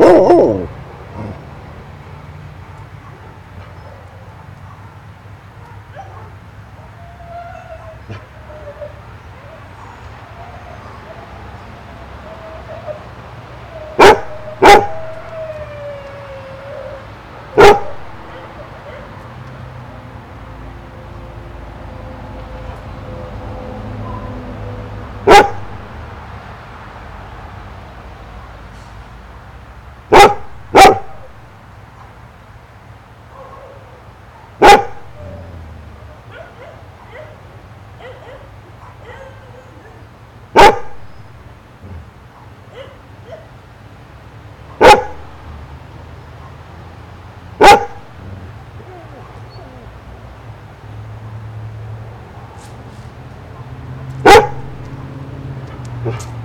oh, oh, oh. 嗯。